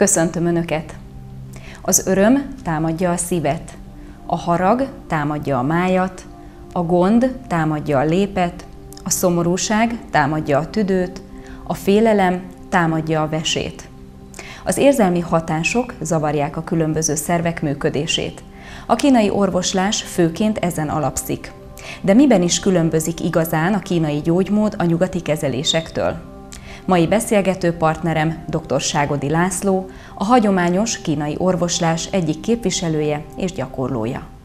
Köszöntöm Önöket! Az öröm támadja a szívet, a harag támadja a májat, a gond támadja a lépet, a szomorúság támadja a tüdőt, a félelem támadja a vesét. Az érzelmi hatások zavarják a különböző szervek működését. A kínai orvoslás főként ezen alapszik. De miben is különbözik igazán a kínai gyógymód a nyugati kezelésektől? Mai beszélgető partnerem dr. Ságodi László, a hagyományos kínai orvoslás egyik képviselője és gyakorlója.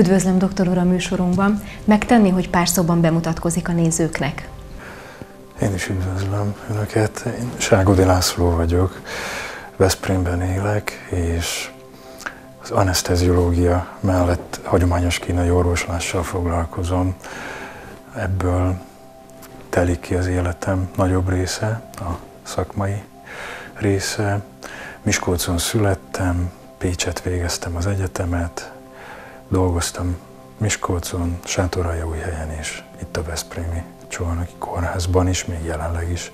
Üdvözlöm, doktor úr, a műsorunkban. Megtenni, hogy pár szóban bemutatkozik a nézőknek? Én is üdvözlöm Önöket. Én Ságodi László vagyok, Veszprémben élek, és az anesteziológia mellett hagyományos kínai orvoslással foglalkozom. Ebből telik ki az életem nagyobb része, a szakmai része. Miskolcon születtem, Pécset végeztem az egyetemet, dolgoztam Miskolcon, helyen és itt a Veszprémi Csolnoki Kórházban is, még jelenleg is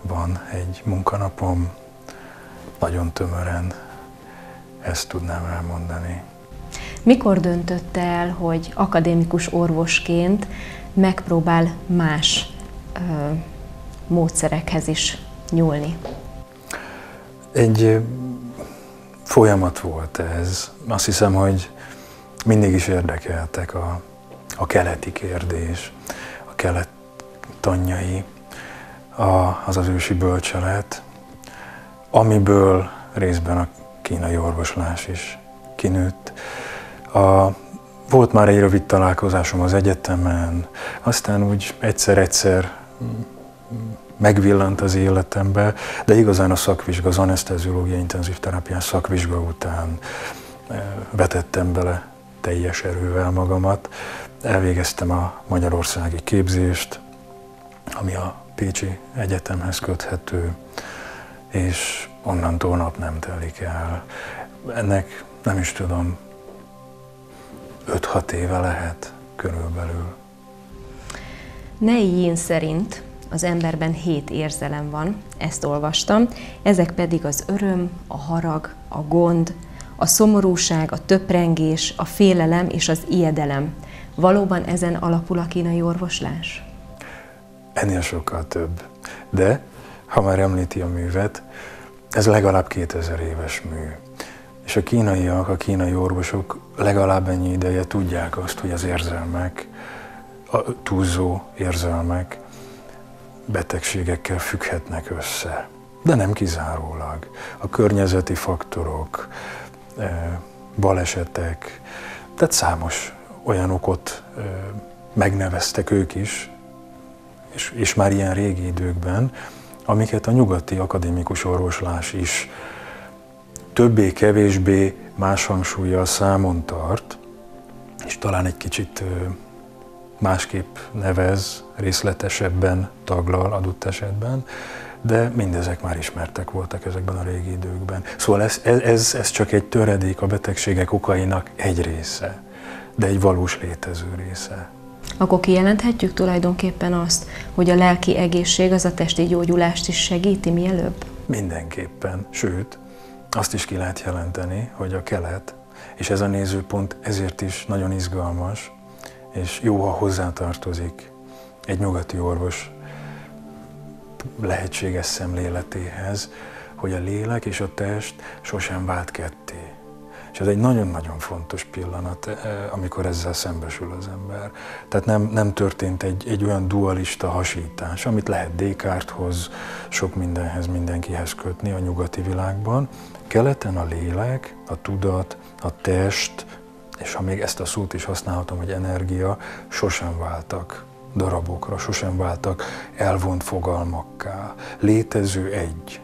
van egy munkanapom. Nagyon tömören ezt tudnám elmondani. Mikor döntötte el, hogy akadémikus orvosként megpróbál más ö, módszerekhez is nyúlni? Egy folyamat volt ez. Azt hiszem, hogy mindig is érdekeltek a, a keleti kérdés, a kelet tanjai, a, az az ősi bölcselet, amiből részben a kínai orvoslás is kinőtt. A, volt már egy rövid találkozásom az egyetemen, aztán úgy egyszer-egyszer megvillant az életembe, de igazán a szakvizsga, az anesteziológia intenzív terápiás szakvizsga után eh, vetettem bele teljes erővel magamat. Elvégeztem a magyarországi képzést, ami a Pécsi Egyetemhez köthető, és onnantól nap nem telik el. Ennek nem is tudom, 5-6 éve lehet körülbelül. Nei Yin szerint az emberben hét érzelem van, ezt olvastam, ezek pedig az öröm, a harag, a gond, a szomorúság, a töprengés, a félelem és az ijedelem. Valóban ezen alapul a kínai orvoslás? Ennél sokkal több. De, ha már említi a művet, ez legalább 2000 éves mű. És a kínaiak, a kínai orvosok legalább ennyi ideje tudják azt, hogy az érzelmek, a túlzó érzelmek betegségekkel függhetnek össze. De nem kizárólag. A környezeti faktorok, balesetek, tehát számos olyan okot megneveztek ők is, és, és már ilyen régi időkben, amiket a nyugati akadémikus orvoslás is többé-kevésbé más hangsúlyjal számon tart, és talán egy kicsit másképp nevez, részletesebben taglal adott esetben, de mindezek már ismertek voltak ezekben a régi időkben. Szóval ez, ez, ez csak egy töredék a betegségek okainak egy része, de egy valós létező része. Akkor kijelenthetjük tulajdonképpen azt, hogy a lelki egészség az a testi gyógyulást is segíti mielőbb? Mindenképpen, sőt, azt is ki lehet jelenteni, hogy a kelet, és ez a nézőpont ezért is nagyon izgalmas, és jó, ha hozzátartozik egy nyugati orvos lehetséges szemléletéhez, hogy a lélek és a test sosem vált ketté. És ez egy nagyon-nagyon fontos pillanat, eh, amikor ezzel szembesül az ember. Tehát nem, nem történt egy, egy olyan dualista hasítás, amit lehet Descarteshoz, sok mindenhez, mindenkihez kötni a nyugati világban. Keleten a lélek, a tudat, a test, és ha még ezt a szót is használhatom, hogy energia, sosem váltak darabokra, sosem váltak elvont fogalmakká. Létező egy,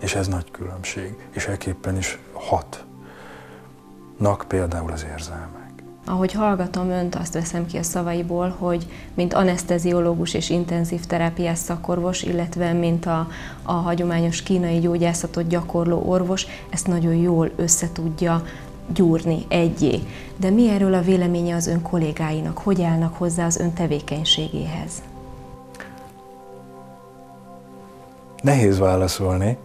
és ez nagy különbség, és ekképpen is hatnak például az érzelmek. Ahogy hallgatom önt, azt veszem ki a szavaiból, hogy mint anesteziológus és intenzív terápiás szakorvos, illetve mint a, a hagyományos kínai gyógyászatot gyakorló orvos, ezt nagyon jól összetudja gyúrni egyé. De mi erről a véleménye az ön kollégáinak? Hogy állnak hozzá az ön tevékenységéhez? Nehéz válaszolni.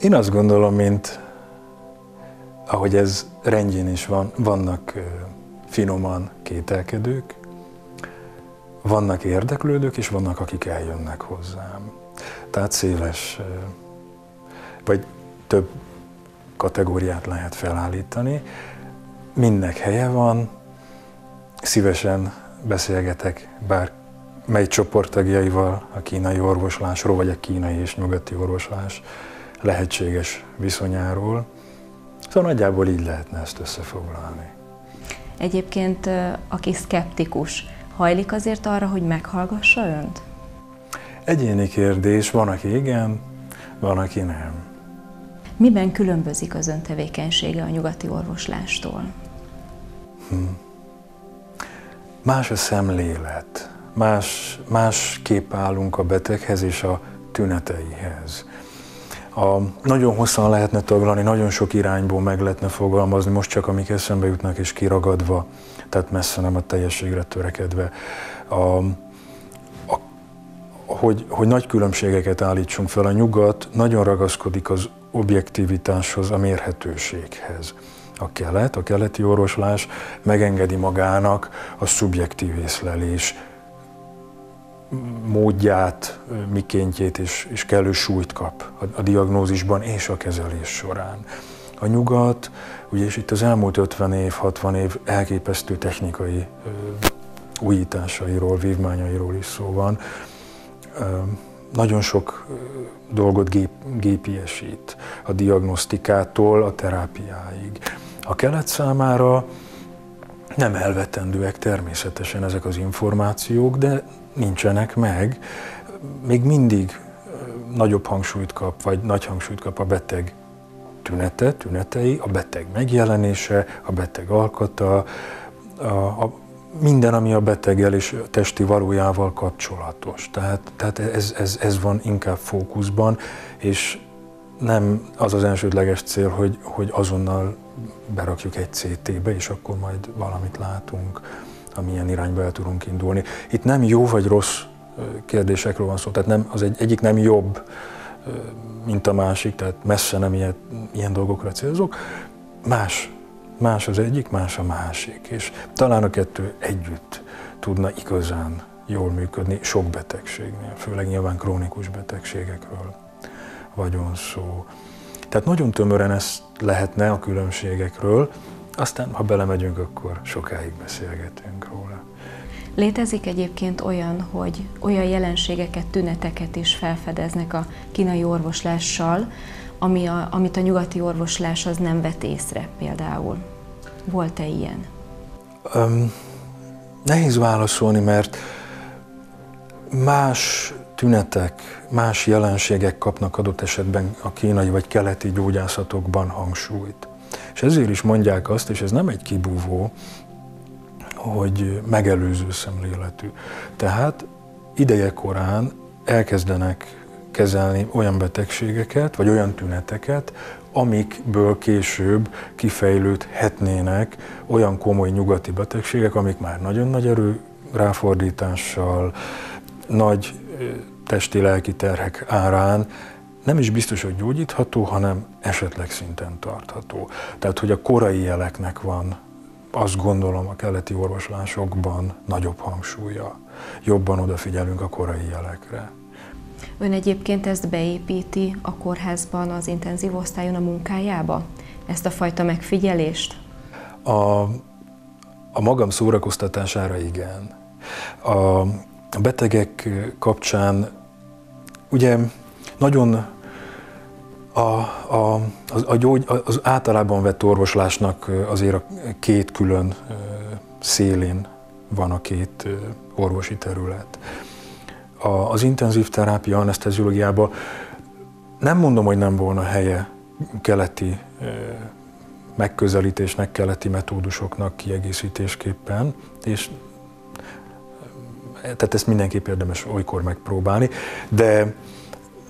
Én azt gondolom, mint ahogy ez rendjén is van, vannak finoman kételkedők, vannak érdeklődők, és vannak, akik eljönnek hozzám. Tehát széles, vagy több kategóriát lehet felállítani. Mindnek helye van, szívesen beszélgetek bár mely csoporttagjaival a kínai orvoslásról, vagy a kínai és nyugati orvoslás lehetséges viszonyáról. Szóval nagyjából így lehetne ezt összefoglalni. Egyébként, aki szkeptikus, hajlik azért arra, hogy meghallgassa önt? Egyéni kérdés, van, aki igen, van, aki nem. Miben különbözik az ön tevékenysége a nyugati orvoslástól? Hm. Más a szemlélet, más, más kép állunk a beteghez és a tüneteihez. A, nagyon hosszan lehetne taglalni, nagyon sok irányból meg lehetne fogalmazni, most csak amik eszembe jutnak és kiragadva, tehát messze nem a teljességre törekedve. A, a, hogy, hogy nagy különbségeket állítsunk fel, a nyugat nagyon ragaszkodik az objektivitáshoz, a mérhetőséghez. A kelet, a keleti orvoslás megengedi magának a szubjektív észlelés módját, mikéntjét és, és kellő súlyt kap a, a diagnózisban és a kezelés során. A nyugat, ugye és itt az elmúlt 50 év, 60 év elképesztő technikai ö, újításairól, vívmányairól is szó van. Ö, nagyon sok dolgot gép, gépiesít, a diagnosztikától a terápiáig. A kelet számára nem elvetendőek természetesen ezek az információk, de nincsenek meg, még mindig nagyobb hangsúlyt kap, vagy nagy hangsúlyt kap a beteg tünete, tünetei, a beteg megjelenése, a beteg alkata, a, a, minden, ami a beteggel és a testi valójával kapcsolatos. Tehát, tehát ez, ez, ez van inkább fókuszban, és nem az az elsődleges cél, hogy, hogy azonnal berakjuk egy CT-be, és akkor majd valamit látunk amilyen irányba el tudunk indulni. Itt nem jó vagy rossz kérdésekről van szó, tehát nem, az egy, egyik nem jobb, mint a másik, tehát messze nem ilyen, ilyen dolgokra célzok. Más, más az egyik, más a másik, és talán a kettő együtt tudna igazán jól működni sok betegségnél, főleg nyilván krónikus betegségekről vagyon szó. Tehát nagyon tömören ezt lehetne a különbségekről, aztán, ha belemegyünk, akkor sokáig beszélgetünk róla. Létezik egyébként olyan, hogy olyan jelenségeket, tüneteket is felfedeznek a kínai orvoslással, ami a, amit a nyugati orvoslás az nem vet észre például. Volt-e ilyen? Um, nehéz válaszolni, mert más tünetek, más jelenségek kapnak adott esetben a kínai vagy keleti gyógyászatokban hangsúlyt. És ezért is mondják azt, és ez nem egy kibúvó, hogy megelőző szemléletű. Tehát ideje korán elkezdenek kezelni olyan betegségeket, vagy olyan tüneteket, amikből később kifejlődhetnének olyan komoly nyugati betegségek, amik már nagyon nagy erő ráfordítással, nagy testi-lelki terhek árán nem is biztos, hogy gyógyítható, hanem esetleg szinten tartható. Tehát, hogy a korai jeleknek van, azt gondolom a keleti orvoslásokban nagyobb hangsúlya. Jobban odafigyelünk a korai jelekre. Ön egyébként ezt beépíti a kórházban, az intenzív osztályon a munkájába? Ezt a fajta megfigyelést? A, a magam szórakoztatására igen. A, betegek kapcsán ugye nagyon a, a, az, a gyógy, az általában vett orvoslásnak azért a két külön szélén van a két orvosi terület. Az intenzív terápia anesteziológiában nem mondom, hogy nem volna helye keleti megközelítésnek, keleti metódusoknak kiegészítésképpen, és tehát ezt mindenképp érdemes olykor megpróbálni, de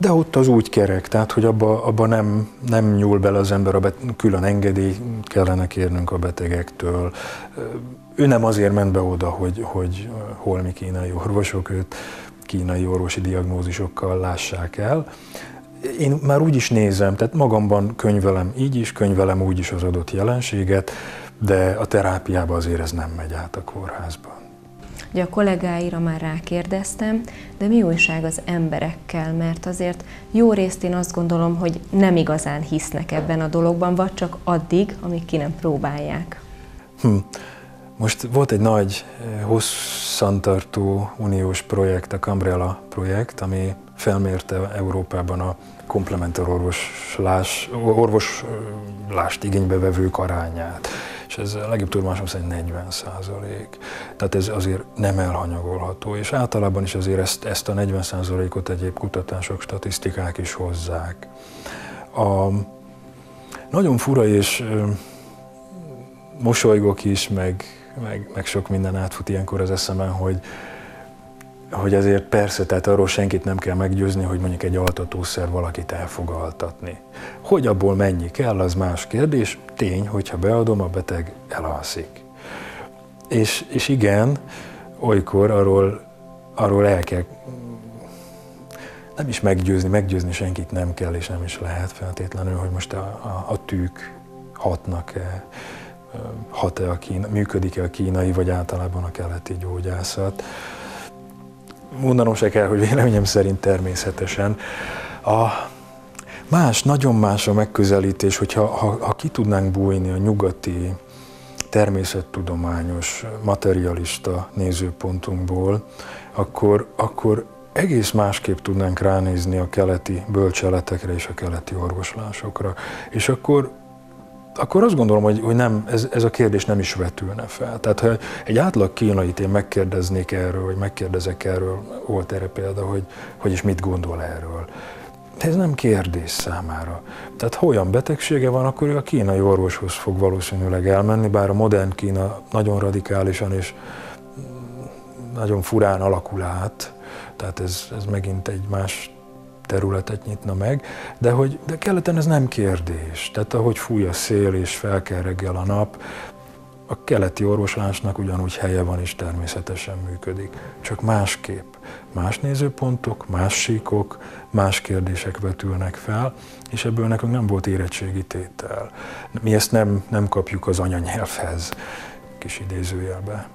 de ott az úgy kerek, tehát hogy abba, abba nem, nem nyúl bele az ember, a bet, külön engedély kellene kérnünk a betegektől. Ő nem azért ment be oda, hogy, hogy holmi kínai orvosok őt kínai orvosi diagnózisokkal lássák el. Én már úgy is nézem, tehát magamban könyvelem így is, könyvelem úgy is az adott jelenséget, de a terápiában azért ez nem megy át a kórházban. Ugye a kollégáira már rákérdeztem, de mi újság az emberekkel, mert azért jó részt én azt gondolom, hogy nem igazán hisznek ebben a dologban, vagy csak addig, amíg ki nem próbálják. Hm. Most volt egy nagy, eh, hosszantartó uniós projekt, a Cambrella projekt, ami felmérte Európában a komplementer orvoslás, orvoslást igénybe vevők arányát. És ez a legjobb tudomásom szerint 40 százalék. Tehát ez azért nem elhanyagolható, és általában is azért ezt, ezt a 40 százalékot egyéb kutatások, statisztikák is hozzák. A, nagyon fura és mosolygok is, meg, meg, meg sok minden átfut ilyenkor az eszemben, hogy, hogy ezért persze, tehát arról senkit nem kell meggyőzni, hogy mondjuk egy altatószer valakit el fog altatni. Hogy abból mennyi kell, az más kérdés. Tény, hogyha beadom, a beteg elalszik. És, és igen, olykor arról, arról el kell nem is meggyőzni, meggyőzni senkit nem kell, és nem is lehet feltétlenül, hogy most a, a, a tűk hatnak-e, hat-e a kína, működik-e a kínai, vagy általában a keleti gyógyászat mondanom se kell, hogy véleményem szerint természetesen. A más, nagyon más a megközelítés, hogyha ha, ha ki tudnánk bújni a nyugati természettudományos, materialista nézőpontunkból, akkor, akkor egész másképp tudnánk ránézni a keleti bölcseletekre és a keleti orvoslásokra. És akkor akkor azt gondolom, hogy, hogy nem, ez, ez a kérdés nem is vetülne fel. Tehát ha egy átlag kínait én megkérdeznék erről, vagy megkérdezek erről, volt erre példa, hogy, hogy is mit gondol erről. Ez nem kérdés számára. Tehát ha olyan betegsége van, akkor ő a kínai orvoshoz fog valószínűleg elmenni, bár a modern Kína nagyon radikálisan és nagyon furán alakul át, tehát ez, ez megint egy más területet nyitna meg, de hogy de keleten ez nem kérdés. Tehát ahogy fúj a szél és felkel reggel a nap, a keleti orvoslásnak ugyanúgy helye van és természetesen működik. Csak másképp. Más nézőpontok, más síkok, más kérdések vetülnek fel, és ebből nekünk nem volt érettségi tétel. Mi ezt nem, nem kapjuk az anyanyelvhez, kis idézőjelbe.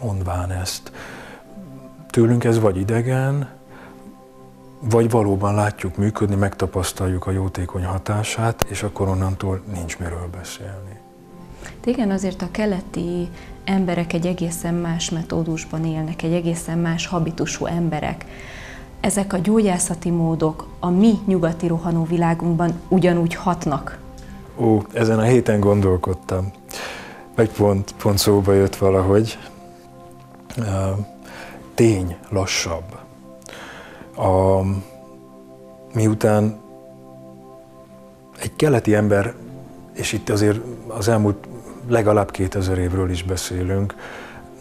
Mondván ezt. Tőlünk ez vagy idegen, vagy valóban látjuk működni, megtapasztaljuk a jótékony hatását, és akkor onnantól nincs miről beszélni. Igen, azért a keleti emberek egy egészen más metódusban élnek, egy egészen más habitusú emberek. Ezek a gyógyászati módok a mi nyugati rohanó világunkban ugyanúgy hatnak? Ó, ezen a héten gondolkodtam. Egy pont, pont szóba jött valahogy. Tény lassabb a, miután egy keleti ember, és itt azért az elmúlt legalább 2000 évről is beszélünk,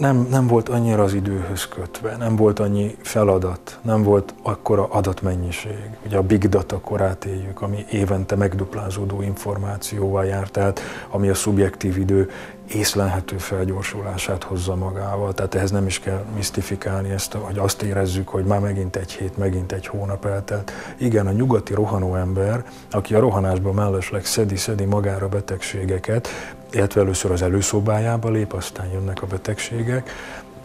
nem, nem volt annyira az időhöz kötve, nem volt annyi feladat, nem volt akkora adatmennyiség. Ugye a big data korát éljük, ami évente megduplázódó információval járt, tehát ami a szubjektív idő észlelhető felgyorsulását hozza magával. Tehát ehhez nem is kell misztifikálni ezt, hogy azt érezzük, hogy már megint egy hét, megint egy hónap eltelt. Igen, a nyugati rohanó ember, aki a rohanásban mellesleg szedi-szedi magára betegségeket, illetve először az előszobájába lép, aztán jönnek a betegségek,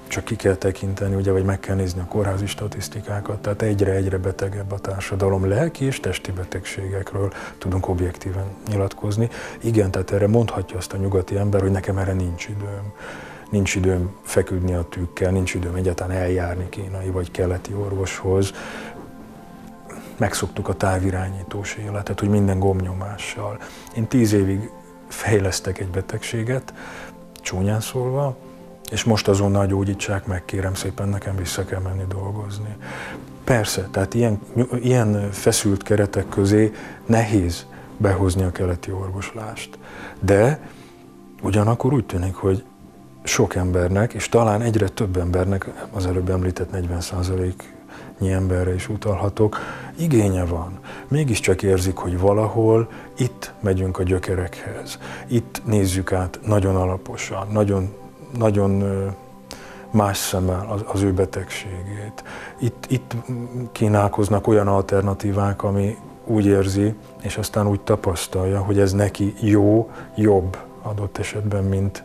csak ki kell tekinteni, ugye, vagy meg kell nézni a kórházi statisztikákat, tehát egyre-egyre betegebb a társadalom lelki és testi betegségekről tudunk objektíven nyilatkozni. Igen, tehát erre mondhatja azt a nyugati ember, hogy nekem erre nincs időm. Nincs időm feküdni a tűkkel, nincs időm egyáltalán eljárni kínai vagy keleti orvoshoz. Megszoktuk a távirányítós életet, hogy minden gomnyomással. Én tíz évig fejlesztek egy betegséget, csúnyán szólva, és most azonnal gyógyítsák meg, kérem szépen, nekem vissza kell menni dolgozni. Persze, tehát ilyen, ilyen feszült keretek közé nehéz behozni a keleti orvoslást. De ugyanakkor úgy tűnik, hogy sok embernek, és talán egyre több embernek, az előbb említett 40 nyi emberre is utalhatok, igénye van. Mégiscsak érzik, hogy valahol itt megyünk a gyökerekhez. Itt nézzük át nagyon alaposan, nagyon, nagyon más szemmel az, az ő betegségét. Itt, itt kínálkoznak olyan alternatívák, ami úgy érzi, és aztán úgy tapasztalja, hogy ez neki jó, jobb adott esetben, mint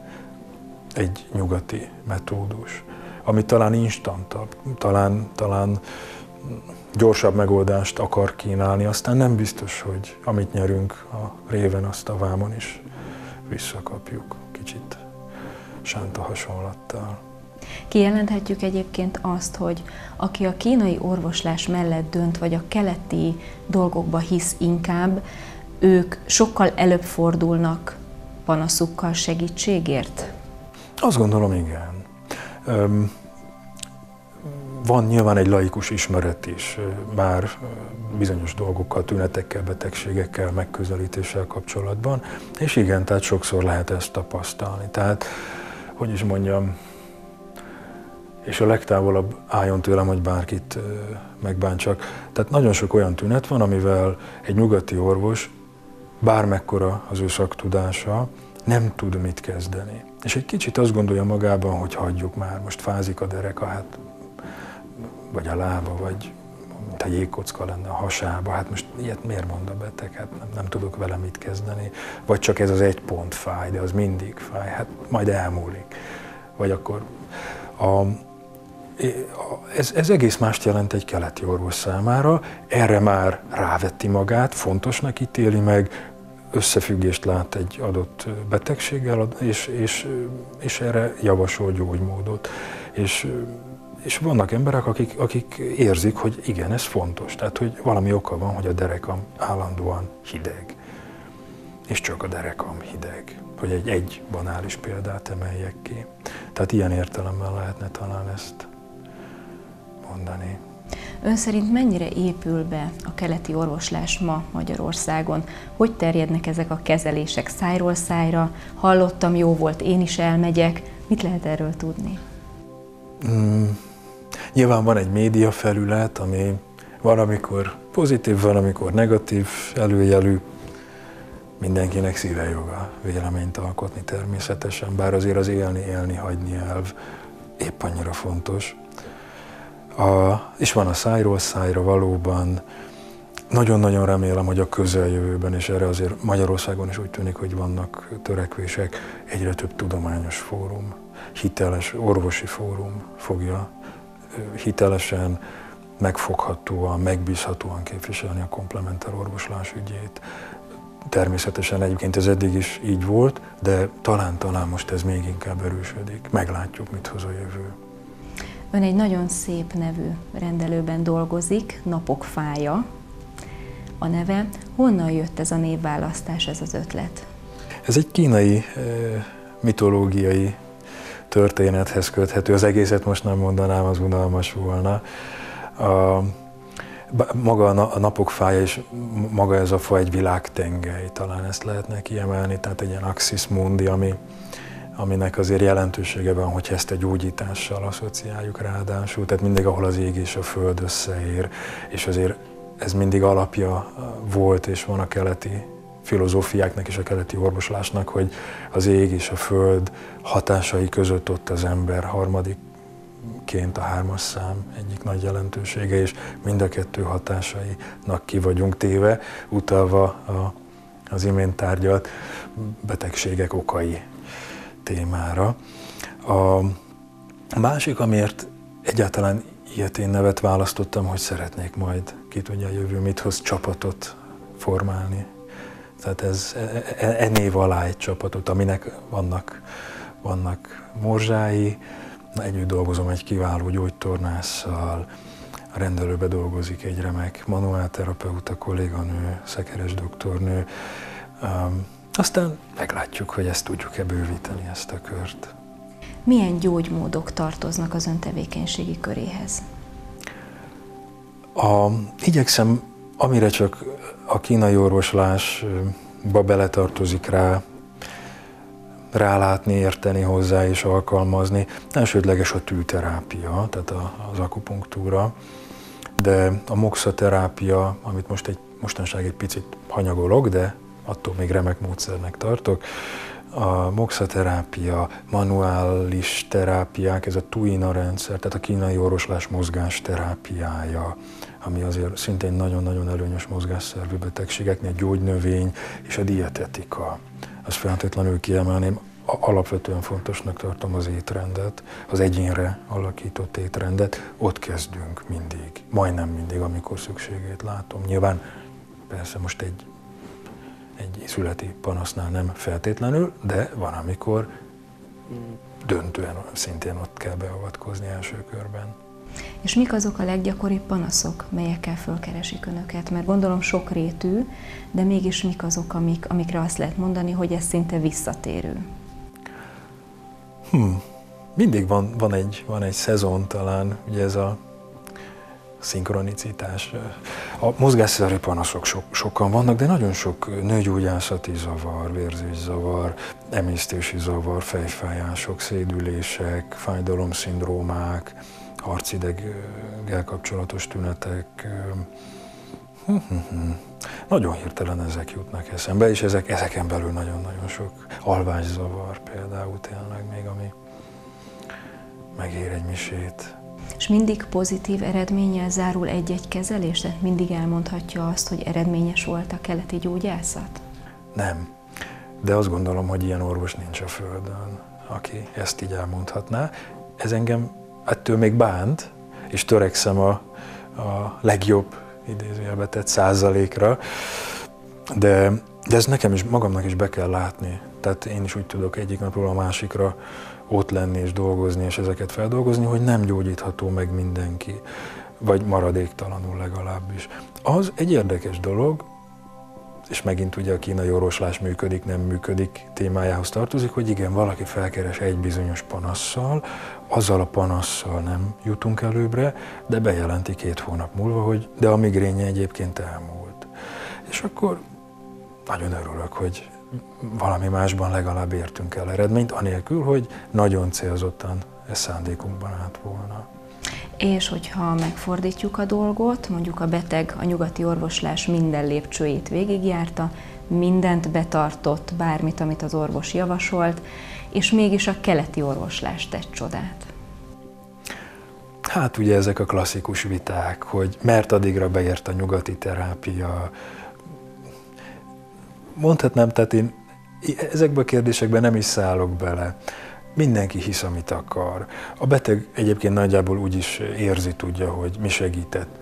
egy nyugati metódus, ami talán instantabb, talán, talán gyorsabb megoldást akar kínálni, aztán nem biztos, hogy amit nyerünk a réven, azt a vámon is visszakapjuk kicsit sánta hasonlattal. Kijelenthetjük egyébként azt, hogy aki a kínai orvoslás mellett dönt, vagy a keleti dolgokba hisz inkább, ők sokkal előbb fordulnak panaszukkal segítségért? Azt gondolom, igen. Van nyilván egy laikus ismeret is, már bizonyos dolgokkal, tünetekkel, betegségekkel, megközelítéssel kapcsolatban, és igen, tehát sokszor lehet ezt tapasztalni. Tehát, hogy is mondjam, és a legtávolabb álljon tőlem, hogy bárkit megbántsak. Tehát nagyon sok olyan tünet van, amivel egy nyugati orvos, bármekkora az ő szaktudása, nem tud mit kezdeni. És egy kicsit azt gondolja magában, hogy hagyjuk már, most fázik a dereka, hát, vagy a lába, vagy mint a jégkocka lenne a hasába, hát most ilyet miért mond a beteg, hát nem, nem tudok vele mit kezdeni. Vagy csak ez az egy pont fáj, de az mindig fáj, hát majd elmúlik. Vagy akkor a, ez, ez egész mást jelent egy keleti orvos számára, erre már rávetti magát, fontosnak ítéli meg, összefüggést lát egy adott betegséggel, és, és, és erre javasol gyógymódot. És, és vannak emberek, akik, akik érzik, hogy igen, ez fontos. Tehát, hogy valami oka van, hogy a derekam állandóan hideg. És csak a derekam hideg. Hogy egy, egy banális példát emeljek ki. Tehát ilyen értelemben lehetne talán ezt mondani. Ön szerint mennyire épül be a keleti orvoslás ma Magyarországon? Hogy terjednek ezek a kezelések szájról szájra? Hallottam, jó volt, én is elmegyek. Mit lehet erről tudni? Mm, nyilván van egy média felület, ami van, amikor pozitív, van, amikor negatív előjelű. Mindenkinek szíve joga véleményt alkotni természetesen, bár azért az élni, élni, hagyni elv épp annyira fontos. A, és van a szájról szájra valóban. Nagyon-nagyon remélem, hogy a közeljövőben, és erre azért Magyarországon is úgy tűnik, hogy vannak törekvések, egyre több tudományos fórum, hiteles orvosi fórum fogja hitelesen, megfoghatóan, megbízhatóan képviselni a komplementer orvoslás ügyét. Természetesen egyébként ez eddig is így volt, de talán-talán most ez még inkább erősödik. Meglátjuk, mit hoz a jövő. Ön egy nagyon szép nevű rendelőben dolgozik, Napok fája a neve. Honnan jött ez a névválasztás, ez az ötlet? Ez egy kínai e, mitológiai történethez köthető. Az egészet most nem mondanám, az unalmas volna. A, maga a napok fája és maga ez a fa egy világtengely, talán ezt lehetne kiemelni, tehát egy ilyen axis mundi, ami, aminek azért jelentősége van, hogy ezt egy gyógyítással asszociáljuk ráadásul, tehát mindig, ahol az ég és a föld összeér, és azért ez mindig alapja volt és van a keleti filozófiáknak és a keleti orvoslásnak, hogy az ég és a föld hatásai között ott az ember harmadikként a hármas szám egyik nagy jelentősége, és mind a kettő hatásainak ki vagyunk téve, utalva a, az imént tárgyalt betegségek okai témára. A másik, amiért egyáltalán ilyetén nevet választottam, hogy szeretnék majd, ki tudja a jövő mit hoz, csapatot formálni. Tehát ez e, e, e név alá egy csapatot, aminek vannak, vannak morzsái, együtt dolgozom egy kiváló gyógytornásszal, a rendelőbe dolgozik egy remek manuálterapeuta kolléganő, szekeres doktornő, um, aztán meglátjuk, hogy ezt tudjuk-e bővíteni, ezt a kört. Milyen gyógymódok tartoznak az ön tevékenységi köréhez? A, igyekszem amire csak a kínai orvoslásba beletartozik rá, rálátni, érteni hozzá és alkalmazni. Elsődleges a tűterápia, tehát az akupunktúra, de a moxaterápia, amit most egy mostanság egy picit hanyagolok, de attól még remek módszernek tartok, a moxaterápia, manuális terápiák, ez a tuina rendszer, tehát a kínai orvoslás mozgás terápiája, ami azért szintén nagyon-nagyon előnyös mozgásszervű betegségeknél, gyógynövény és a dietetika. Azt feltétlenül kiemelném, alapvetően fontosnak tartom az étrendet, az egyénre alakított étrendet, ott kezdünk mindig, majdnem mindig, amikor szükségét látom. Nyilván persze most egy, egy születi panasznál nem feltétlenül, de van, amikor döntően szintén ott kell beavatkozni első körben. És mik azok a leggyakoribb panaszok, melyekkel fölkeresik önöket? Mert gondolom sok rétű, de mégis mik azok, amik, amikre azt lehet mondani, hogy ez szinte visszatérő? Hmm. Mindig van, van, egy, van egy szezon talán, ugye ez a szinkronicitás. A mozgásszerű panaszok so, sokan vannak, de nagyon sok nőgyógyászati zavar, vérzészavar, emésztési zavar, fejfájások, szédülések, fájdalomszindrómák, harcideggel kapcsolatos tünetek. Hm, hm, hm. Nagyon hirtelen ezek jutnak eszembe, és ezek, ezeken belül nagyon-nagyon sok alvászavar például tényleg még, ami megér egy misét. És mindig pozitív eredménnyel zárul egy-egy kezelés? Tehát mindig elmondhatja azt, hogy eredményes volt a keleti gyógyászat? Nem. De azt gondolom, hogy ilyen orvos nincs a Földön, aki ezt így elmondhatná. Ez engem ettől még bánt, és törekszem a, a legjobb idézőjelbe tett százalékra, de, de ez nekem is, magamnak is be kell látni. Tehát én is úgy tudok egyik napról a másikra ott lenni és dolgozni, és ezeket feldolgozni, hogy nem gyógyítható meg mindenki, vagy maradéktalanul legalábbis. Az egy érdekes dolog, és megint ugye a kínai orvoslás működik, nem működik témájához tartozik, hogy igen, valaki felkeres egy bizonyos panasszal, azzal a panasszal nem jutunk előbbre, de bejelenti két hónap múlva, hogy de a migrénye egyébként elmúlt. És akkor nagyon örülök, hogy valami másban legalább értünk el eredményt, anélkül, hogy nagyon célzottan ez szándékunkban állt volna. És hogyha megfordítjuk a dolgot, mondjuk a beteg a nyugati orvoslás minden lépcsőjét végigjárta, mindent betartott, bármit, amit az orvos javasolt, és mégis a keleti orvoslás tett csodát. Hát ugye ezek a klasszikus viták, hogy mert addigra beért a nyugati terápia. Mondhatnám, tehát én ezekbe a kérdésekbe nem is szállok bele. Mindenki hisz, amit akar. A beteg egyébként nagyjából úgy is érzi, tudja, hogy mi segített.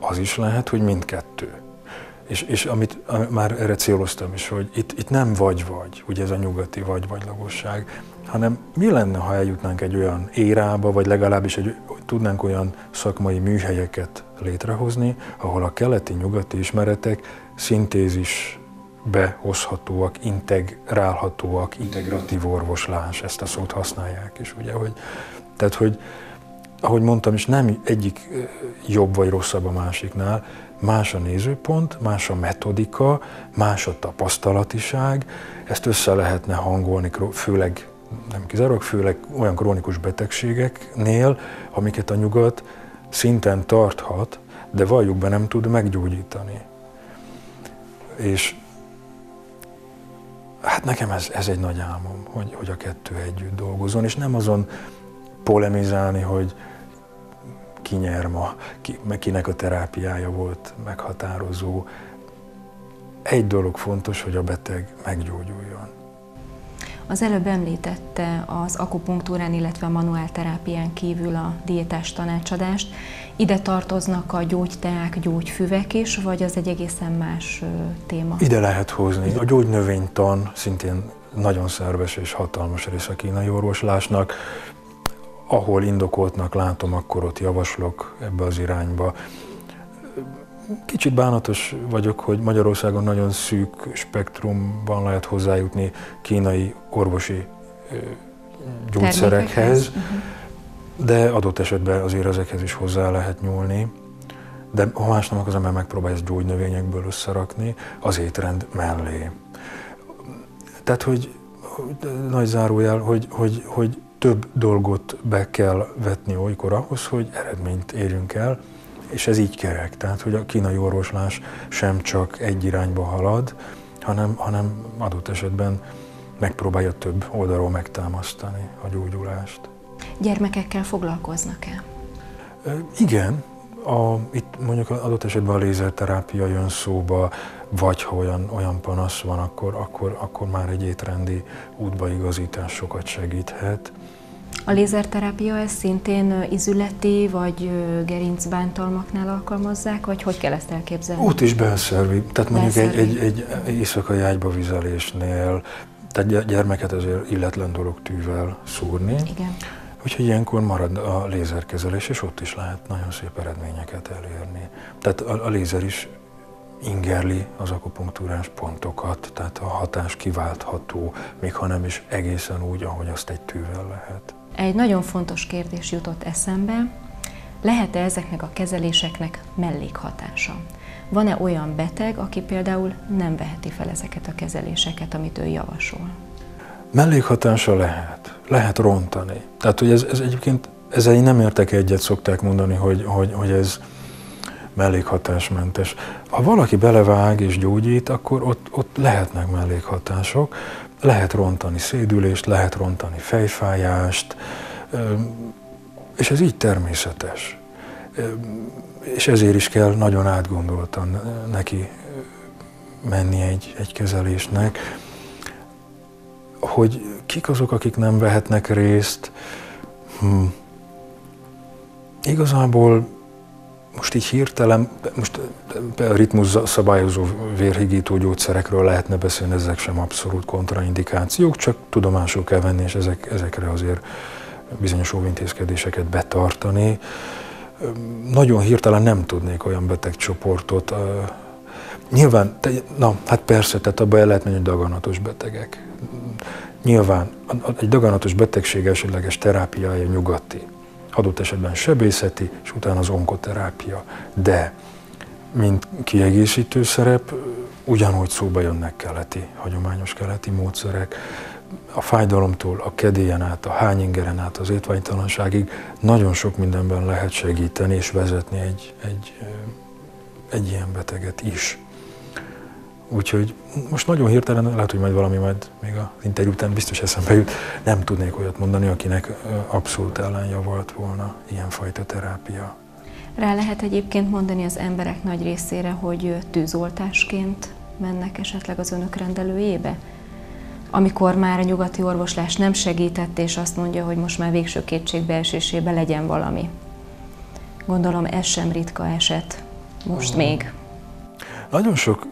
Az is lehet, hogy mindkettő. És, és amit már erre céloztam is, hogy itt, itt nem vagy-vagy, ugye ez a nyugati vagy-vagylagosság, hanem mi lenne, ha eljutnánk egy olyan érába, vagy legalábbis egy, tudnánk olyan szakmai műhelyeket létrehozni, ahol a keleti-nyugati ismeretek szintézis behozhatóak, integrálhatóak, integratív orvoslás, ezt a szót használják is, ugye, hogy, tehát, hogy ahogy mondtam is, nem egyik jobb vagy rosszabb a másiknál, más a nézőpont, más a metodika, más a tapasztalatiság, ezt össze lehetne hangolni, főleg nem kizárólag, főleg olyan krónikus betegségeknél, amiket a nyugat szinten tarthat, de valljuk be nem tud meggyógyítani. És hát nekem ez, ez egy nagy álmom, hogy, hogy a kettő együtt dolgozon, és nem azon polemizálni, hogy ki nyer ma, ki, kinek a terápiája volt meghatározó. Egy dolog fontos, hogy a beteg meggyógyuljon. Az előbb említette az akupunktúrán, illetve a manuálterápián kívül a diétás tanácsadást. Ide tartoznak a gyógyteák, gyógyfüvek is, vagy az egy egészen más téma? Ide lehet hozni. A gyógynövénytan szintén nagyon szerves és hatalmas része a kínai orvoslásnak. Ahol indokoltnak látom, akkor ott javaslok ebbe az irányba. Kicsit bánatos vagyok, hogy Magyarországon nagyon szűk spektrumban lehet hozzájutni kínai orvosi gyógyszerekhez, uh-huh. de adott esetben azért ezekhez is hozzá lehet nyúlni. de ha más nem, akkor az ember megpróbálja ezt gyógynövényekből összerakni az étrend mellé. Tehát, hogy nagy zárójel, hogy, hogy, hogy több dolgot be kell vetni olykor ahhoz, hogy eredményt érjünk el, és ez így kerek. Tehát, hogy a kínai orvoslás sem csak egy irányba halad, hanem, hanem adott esetben megpróbálja több oldalról megtámasztani a gyógyulást. Gyermekekkel foglalkoznak-e? Igen, a, itt mondjuk adott esetben a lézerterápia jön szóba, vagy ha olyan, olyan panasz van, akkor, akkor, akkor már egy étrendi útbaigazítás sokat segíthet. A lézerterápia ez szintén izületi vagy gerincbántalmaknál alkalmazzák, vagy hogy kell ezt elképzelni? Ott is belszervi. Tehát mondjuk egy, egy, egy éjszakai ágyba vizelésnél, tehát gyermeket azért illetlen dolog tűvel szúrni. Igen. Úgyhogy ilyenkor marad a lézerkezelés, és ott is lehet nagyon szép eredményeket elérni. Tehát a, a lézer is ingerli az akupunktúrás pontokat, tehát a hatás kiváltható, még ha nem is egészen úgy, ahogy azt egy tűvel lehet. Egy nagyon fontos kérdés jutott eszembe, lehet-e ezeknek a kezeléseknek mellékhatása? Van-e olyan beteg, aki például nem veheti fel ezeket a kezeléseket, amit ő javasol? Mellékhatása lehet. Lehet rontani. Tehát, hogy ez, ez egyébként, ezzel én nem értek egyet, szokták mondani, hogy, hogy, hogy ez mellékhatásmentes. Ha valaki belevág és gyógyít, akkor ott, ott lehetnek mellékhatások. Lehet rontani szédülést, lehet rontani fejfájást, és ez így természetes. És ezért is kell nagyon átgondoltan neki menni egy, egy kezelésnek, hogy kik azok, akik nem vehetnek részt. Hm. Igazából most így hirtelen, most a ritmus szabályozó vérhigító gyógyszerekről lehetne beszélni, ezek sem abszolút kontraindikációk, csak tudomásul kell venni, és ezek, ezekre azért bizonyos óvintézkedéseket betartani. Nagyon hirtelen nem tudnék olyan betegcsoportot. Nyilván, na, hát persze, tehát abban el lehet menni, hogy daganatos betegek. Nyilván egy daganatos betegség elsődleges terápiája nyugati adott esetben sebészeti, és utána az onkoterápia. De, mint kiegészítő szerep, ugyanúgy szóba jönnek keleti, hagyományos keleti módszerek, a fájdalomtól, a kedélyen át, a hányingeren át, az étvágytalanságig nagyon sok mindenben lehet segíteni és vezetni egy, egy, egy ilyen beteget is. Úgyhogy most nagyon hirtelen, lehet, hogy majd valami majd még az interjú után biztos eszembe jut, nem tudnék olyat mondani, akinek abszolút ellenjavalt volna ilyenfajta terápia. Rá lehet egyébként mondani az emberek nagy részére, hogy tűzoltásként mennek esetleg az önök rendelőjébe? Amikor már a nyugati orvoslás nem segített, és azt mondja, hogy most már végső kétségbeesésébe legyen valami. Gondolom ez sem ritka eset most uh, még. Nagyon sok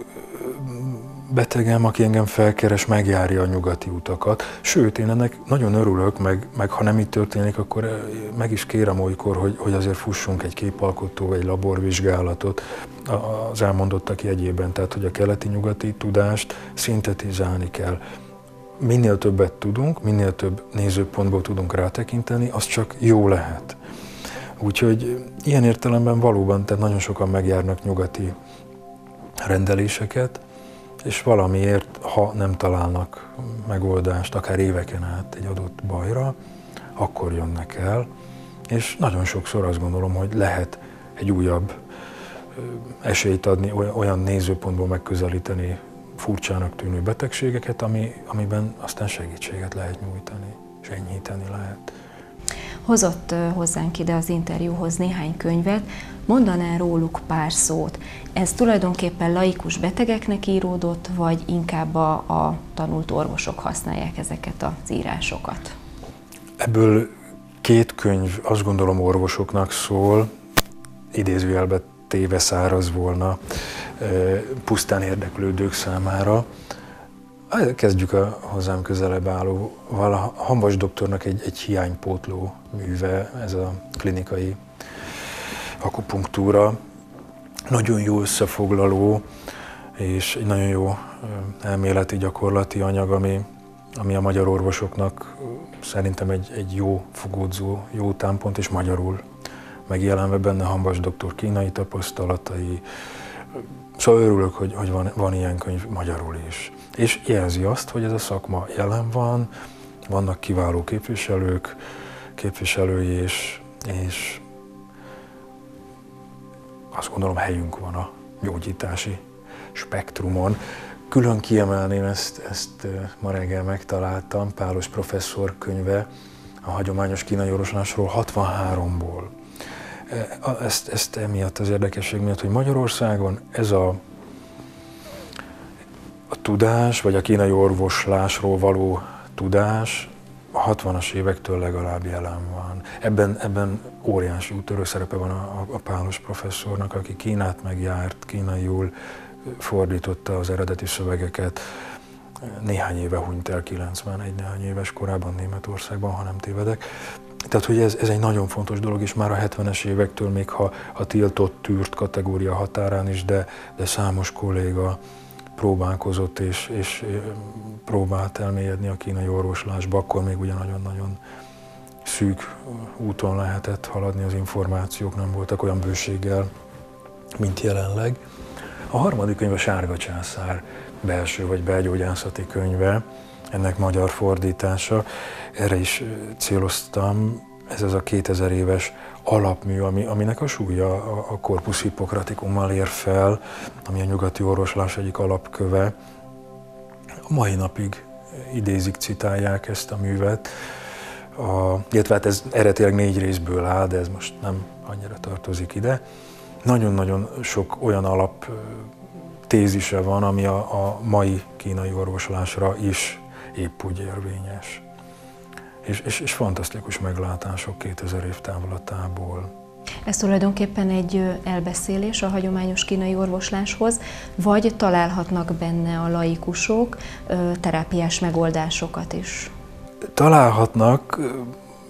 betegem, aki engem felkeres, megjárja a nyugati utakat. Sőt, én ennek nagyon örülök, meg, meg ha nem így történik, akkor eh, meg is kérem olykor, hogy, hogy azért fussunk egy képalkotó, egy laborvizsgálatot az elmondottak jegyében, tehát hogy a keleti-nyugati tudást szintetizálni kell. Minél többet tudunk, minél több nézőpontból tudunk rátekinteni, az csak jó lehet. Úgyhogy ilyen értelemben valóban, tehát nagyon sokan megjárnak nyugati rendeléseket, és valamiért, ha nem találnak megoldást, akár éveken át egy adott bajra, akkor jönnek el, és nagyon sokszor azt gondolom, hogy lehet egy újabb esélyt adni, olyan nézőpontból megközelíteni furcsának tűnő betegségeket, ami, amiben aztán segítséget lehet nyújtani, és enyhíteni lehet. Hozott hozzánk ide az interjúhoz néhány könyvet, mondaná róluk pár szót. Ez tulajdonképpen laikus betegeknek íródott, vagy inkább a, a tanult orvosok használják ezeket az írásokat? Ebből két könyv azt gondolom orvosoknak szól, idézőjelbe téve száraz volna, pusztán érdeklődők számára. Kezdjük a hozzám közelebb állóval. A Hambas doktornak egy, egy hiánypótló műve, ez a klinikai akupunktúra. Nagyon jó összefoglaló, és egy nagyon jó elméleti, gyakorlati anyag, ami, ami a magyar orvosoknak szerintem egy, egy jó fogódzó, jó támpont, és magyarul megjelenve benne Hambas doktor kínai tapasztalatai. Szóval örülök, hogy, hogy van, van ilyen könyv magyarul is. És jelzi azt, hogy ez a szakma jelen van, vannak kiváló képviselők, képviselői, és, és azt gondolom helyünk van a gyógyítási spektrumon. Külön kiemelném, ezt, ezt ma reggel megtaláltam, Pálos professzor könyve a hagyományos kínai oroslásról 63-ból. Ezt, ezt emiatt az érdekesség miatt, hogy Magyarországon ez a, a tudás, vagy a kínai orvoslásról való tudás 60-as évektől legalább jelen van. Ebben, ebben óriási útörő szerepe van a, a Pálos professzornak, aki Kínát megjárt, kínaiul fordította az eredeti szövegeket. Néhány éve hunyt el, 91 néhány éves korában Németországban, ha nem tévedek. Tehát, hogy ez, ez egy nagyon fontos dolog, és már a 70-es évektől, még ha a tiltott, tűrt kategória határán is, de, de számos kolléga próbálkozott és, és próbált elmélyedni a kínai orvoslásba, akkor még ugye nagyon-nagyon szűk úton lehetett haladni, az információk nem voltak olyan bőséggel, mint jelenleg. A harmadik könyv a Sárga Császár belső vagy belgyógyászati könyve, ennek magyar fordítása. Erre is céloztam, ez az a 2000 éves alapmű, ami, aminek a súlya a, a Corpus Hippocraticummal ér fel, ami a nyugati orvoslás egyik alapköve. A mai napig idézik, citálják ezt a művet. A, illetve hát ez eredetileg négy részből áll, de ez most nem annyira tartozik ide. Nagyon-nagyon sok olyan alap tézise van, ami a, a mai kínai orvoslásra is épp úgy érvényes és, és, és fantasztikus meglátások 2000 év távolatából. Ez tulajdonképpen egy elbeszélés a hagyományos kínai orvosláshoz, vagy találhatnak benne a laikusok terápiás megoldásokat is? Találhatnak,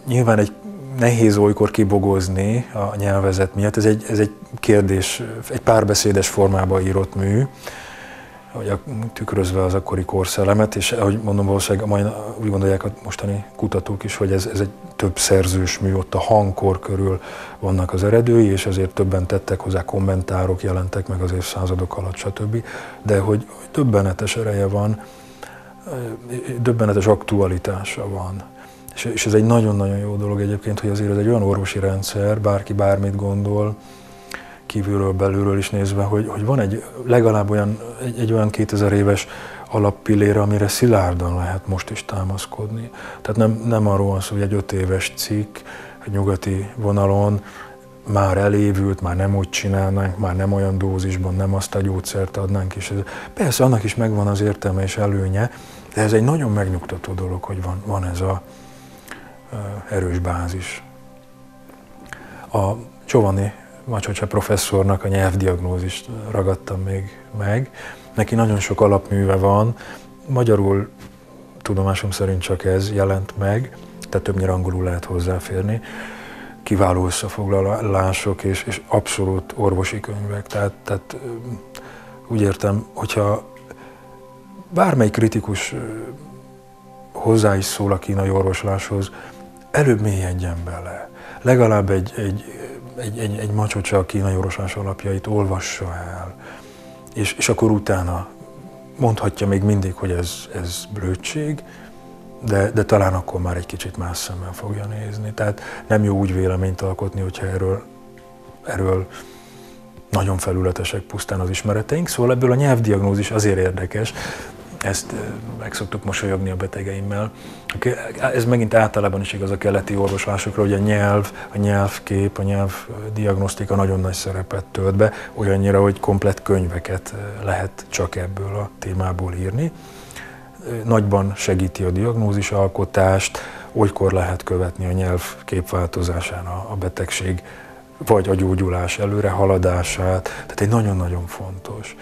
nyilván egy nehéz olykor kibogozni a nyelvezet miatt, ez egy, ez egy kérdés, egy párbeszédes formában írott mű, hogy tükrözve az akkori korszellemet, és ahogy mondom, valószínűleg majd úgy gondolják a mostani kutatók is, hogy ez, ez egy több szerzős mű, ott a hangkor körül vannak az eredői, és ezért többen tettek hozzá kommentárok, jelentek meg az évszázadok alatt, stb. De hogy döbbenetes ereje van, döbbenetes aktualitása van. És, és ez egy nagyon-nagyon jó dolog egyébként, hogy azért ez egy olyan orvosi rendszer, bárki bármit gondol, kívülről, belülről is nézve, hogy, hogy van egy legalább olyan, egy, egy olyan 2000 éves alappillére, amire szilárdan lehet most is támaszkodni. Tehát nem, nem arról van szó, hogy egy öt éves cikk, egy nyugati vonalon már elévült, már nem úgy csinálnánk, már nem olyan dózisban, nem azt a gyógyszert adnánk is. Persze annak is megvan az értelme és előnye, de ez egy nagyon megnyugtató dolog, hogy van, van ez a erős bázis. A Giovanni Macsocsa professzornak a nyelvdiagnózist ragadtam még meg. Neki nagyon sok alapműve van, magyarul tudomásom szerint csak ez jelent meg, tehát többnyire angolul lehet hozzáférni. Kiváló összefoglalások és, és abszolút orvosi könyvek. Tehát, tehát úgy értem, hogyha bármely kritikus hozzá is szól a kínai orvosláshoz, előbb mélyedjen bele. Legalább egy, egy egy, egy, egy macsocsa a kínai oroslás alapjait olvassa el, és, és akkor utána mondhatja még mindig, hogy ez, ez blödség, de, de talán akkor már egy kicsit más szemmel fogja nézni. Tehát nem jó úgy véleményt alkotni, hogyha erről, erről nagyon felületesek pusztán az ismereteink. Szóval ebből a nyelvdiagnózis azért érdekes, ezt meg szoktuk mosolyogni a betegeimmel. Ez megint általában is igaz a keleti orvoslásokra, hogy a nyelv, a nyelvkép, a nyelvdiagnosztika nagyon nagy szerepet tölt be, olyannyira, hogy komplet könyveket lehet csak ebből a témából írni. Nagyban segíti a diagnózis alkotást, olykor lehet követni a nyelv képváltozásán a betegség vagy a gyógyulás előre haladását, tehát egy nagyon-nagyon fontos.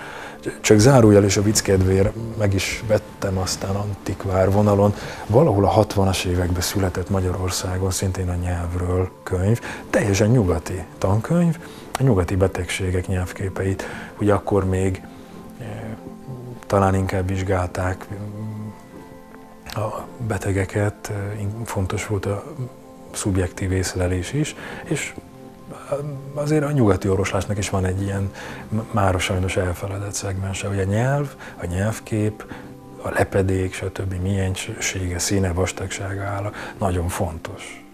Csak zárójel és a vicc kedvéért meg is vettem aztán antikvár vonalon. Valahol a 60-as években született Magyarországon szintén a nyelvről könyv, teljesen nyugati tankönyv, a nyugati betegségek nyelvképeit. Ugye akkor még e, talán inkább vizsgálták a betegeket, e, fontos volt a szubjektív észlelés is, és azért a nyugati orvoslásnak is van egy ilyen már sajnos elfeledett szegmense, hogy a nyelv, a nyelvkép, a lepedék, stb. miensége, színe, vastagsága áll, nagyon fontos.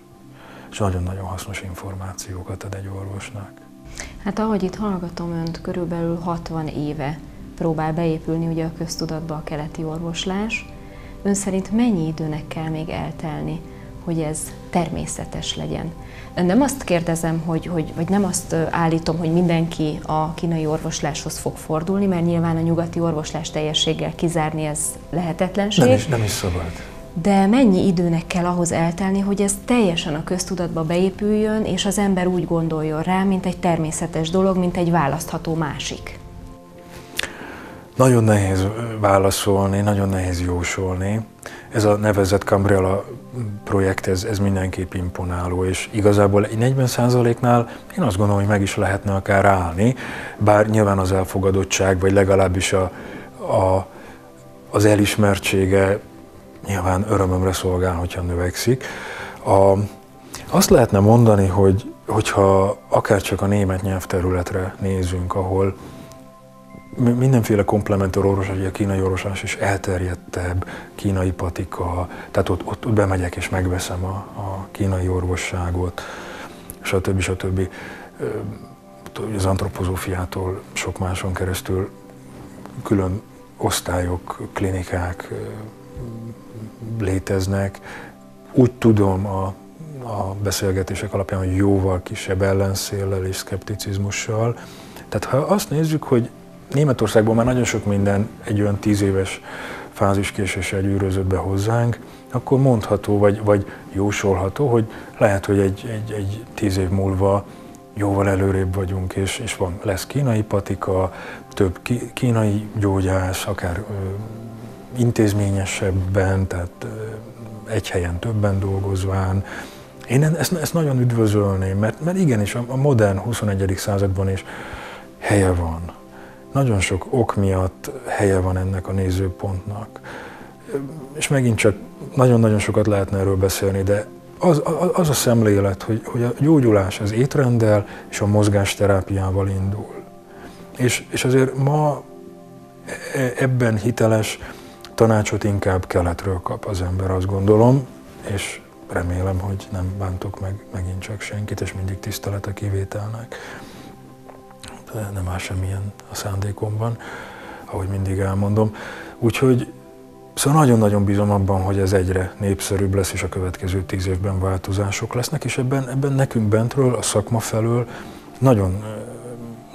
És nagyon-nagyon hasznos információkat ad egy orvosnak. Hát ahogy itt hallgatom önt, körülbelül 60 éve próbál beépülni ugye a köztudatba a keleti orvoslás. Ön szerint mennyi időnek kell még eltelni, hogy ez természetes legyen? Nem azt kérdezem, hogy, hogy, vagy nem azt állítom, hogy mindenki a kínai orvosláshoz fog fordulni, mert nyilván a nyugati orvoslás teljességgel kizárni ez lehetetlenség. Nem is, nem is szabad. De mennyi időnek kell ahhoz eltelni, hogy ez teljesen a köztudatba beépüljön, és az ember úgy gondoljon rá, mint egy természetes dolog, mint egy választható másik? Nagyon nehéz válaszolni, nagyon nehéz jósolni. Ez a nevezett Cambriella projekt, ez, ez mindenképp imponáló, és igazából egy 40%-nál én azt gondolom, hogy meg is lehetne akár állni, bár nyilván az elfogadottság, vagy legalábbis a, a, az elismertsége nyilván örömömre szolgál, hogyha növekszik. A, azt lehetne mondani, hogy, hogyha akár csak a német nyelvterületre nézünk, ahol mindenféle komplementor orvos, a kínai orvoslás is elterjedtebb, kínai patika, tehát ott, ott, ott bemegyek és megveszem a, a kínai orvosságot, stb. stb. Az antropozófiától sok máson keresztül külön osztályok, klinikák léteznek. Úgy tudom a, a beszélgetések alapján, hogy jóval kisebb ellenszéllel és szkepticizmussal. Tehát ha azt nézzük, hogy Németországban már nagyon sok minden egy olyan tíz éves fáziskéséssel gyűrözött be hozzánk, akkor mondható, vagy, vagy jósolható, hogy lehet, hogy egy, egy, egy tíz év múlva jóval előrébb vagyunk, és, és van, lesz kínai patika, több kínai gyógyász, akár ö, intézményesebben, tehát ö, egy helyen többen dolgozván. Én ezt, ezt nagyon üdvözölném, mert, mert igenis a, modern 21. században is helye van nagyon sok ok miatt helye van ennek a nézőpontnak. És megint csak nagyon-nagyon sokat lehetne erről beszélni, de az, az a szemlélet, hogy, hogy a gyógyulás az étrenddel és a mozgásterápiával indul. És, és azért ma e, ebben hiteles tanácsot inkább keletről kap az ember, azt gondolom, és remélem, hogy nem bántok meg megint csak senkit, és mindig tisztelet a kivételnek nem áll semmilyen a szándékomban, ahogy mindig elmondom. Úgyhogy Szóval nagyon-nagyon bízom abban, hogy ez egyre népszerűbb lesz, és a következő tíz évben változások lesznek, és ebben, ebben nekünk bentről, a szakma felől nagyon,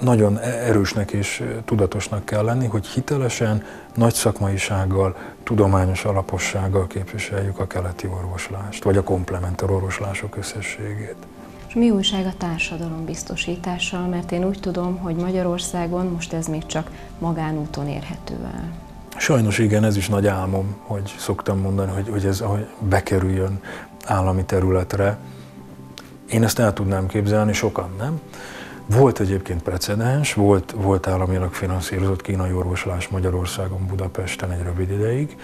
nagyon erősnek és tudatosnak kell lenni, hogy hitelesen, nagy szakmaisággal, tudományos alapossággal képviseljük a keleti orvoslást, vagy a komplementer orvoslások összességét. És mi újság a társadalom biztosítással, mert én úgy tudom, hogy Magyarországon most ez még csak magánúton érhető el. Sajnos igen, ez is nagy álmom, hogy szoktam mondani, hogy, hogy ez ahogy bekerüljön állami területre. Én ezt el tudnám képzelni, sokan nem. Volt egyébként precedens, volt, volt államilag finanszírozott kínai orvoslás Magyarországon, Budapesten egy rövid ideig,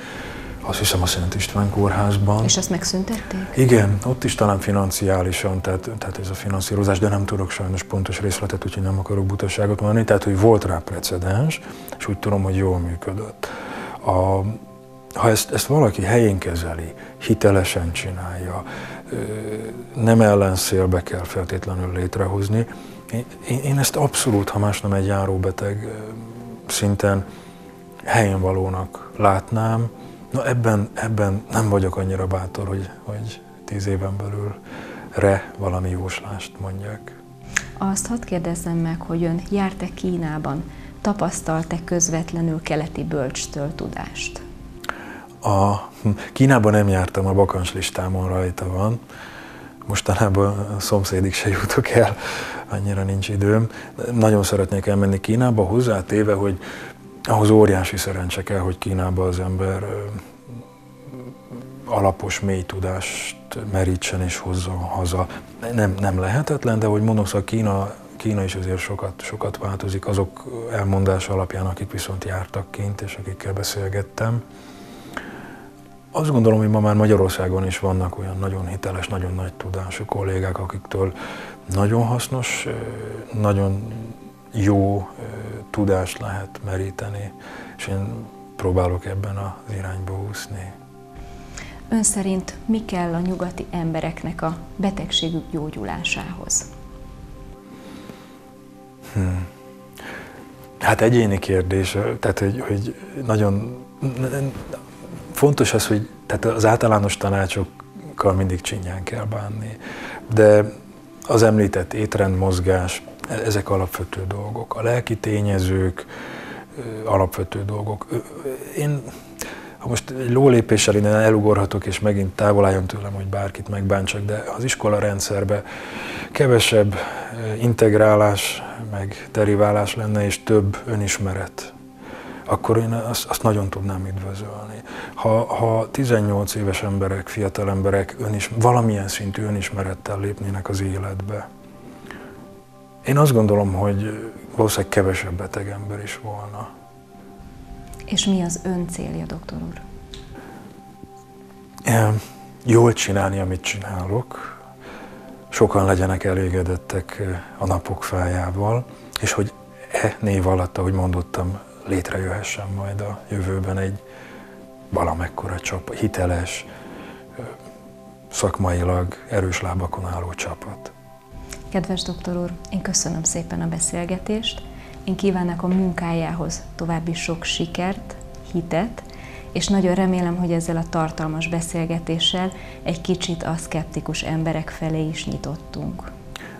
azt hiszem a Szent István kórházban. És azt megszüntették? Igen, ott is talán financiálisan, tehát, tehát ez a finanszírozás, de nem tudok sajnos pontos részletet, úgyhogy nem akarok butaságot mondani, tehát hogy volt rá precedens, és úgy tudom, hogy jól működött. A, ha ezt, ezt valaki helyén kezeli, hitelesen csinálja, nem ellenszélbe kell feltétlenül létrehozni, én, én ezt abszolút, ha más nem egy járóbeteg szinten helyen valónak látnám, Na ebben, ebben nem vagyok annyira bátor, hogy, hogy tíz éven belül re valami jóslást mondjak. Azt hadd kérdezzem meg, hogy ön járt-e Kínában, tapasztalt-e közvetlenül keleti bölcstől tudást? A Kínában nem jártam, a bakancs listámon rajta van. Mostanában a szomszédig se jutok el, annyira nincs időm. Nagyon szeretnék elmenni Kínába, hozzátéve, hogy ahhoz óriási szerencse kell, hogy Kínában az ember alapos, mély tudást merítsen és hozzon haza. Nem, nem lehetetlen, de hogy mondom, szóval Kína, Kína is azért sokat, sokat változik azok elmondása alapján, akik viszont jártak kint, és akikkel beszélgettem. azt gondolom, hogy ma már Magyarországon is vannak olyan nagyon hiteles, nagyon nagy tudású kollégák, akiktől nagyon hasznos, nagyon jó tudást lehet meríteni, és én próbálok ebben az irányba úszni. Ön szerint mi kell a nyugati embereknek a betegségük gyógyulásához? Hmm. Hát egyéni kérdés, tehát hogy, hogy nagyon fontos az, hogy tehát az általános tanácsokkal mindig csinyán kell bánni, de az említett étrendmozgás, ezek alapvető dolgok. A lelki tényezők, alapvető dolgok. Én, ha most egy lólépéssel innen elugorhatok, és megint távol álljon tőlem, hogy bárkit megbántsak, de az iskola rendszerbe kevesebb integrálás, meg deriválás lenne, és több önismeret, akkor én azt, azt nagyon tudnám üdvözölni. Ha, ha 18 éves emberek, fiatal emberek önis, valamilyen szintű önismerettel lépnének az életbe, én azt gondolom, hogy valószínűleg kevesebb beteg ember is volna. És mi az ön célja, doktor úr? Jól csinálni, amit csinálok, sokan legyenek elégedettek a napok fájával, és hogy e név alatt, ahogy mondottam, létrejöhessen majd a jövőben egy valamekkora csapat, hiteles, szakmailag erős lábakon álló csapat. Kedves doktor úr, én köszönöm szépen a beszélgetést. Én kívánok a munkájához további sok sikert, hitet, és nagyon remélem, hogy ezzel a tartalmas beszélgetéssel egy kicsit a szkeptikus emberek felé is nyitottunk.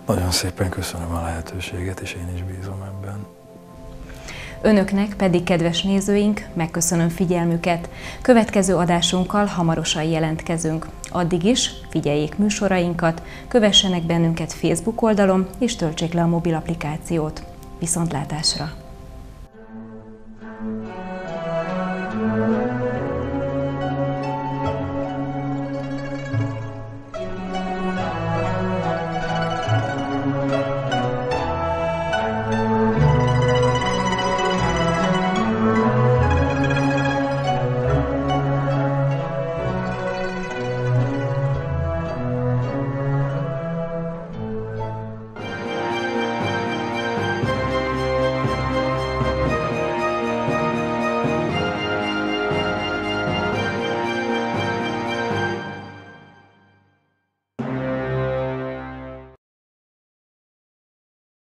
Nagyon szépen köszönöm a lehetőséget, és én is bízom ebben. Önöknek pedig, kedves nézőink, megköszönöm figyelmüket. Következő adásunkkal hamarosan jelentkezünk. Addig is figyeljék műsorainkat, kövessenek bennünket Facebook oldalon, és töltsék le a mobil applikációt. Viszontlátásra!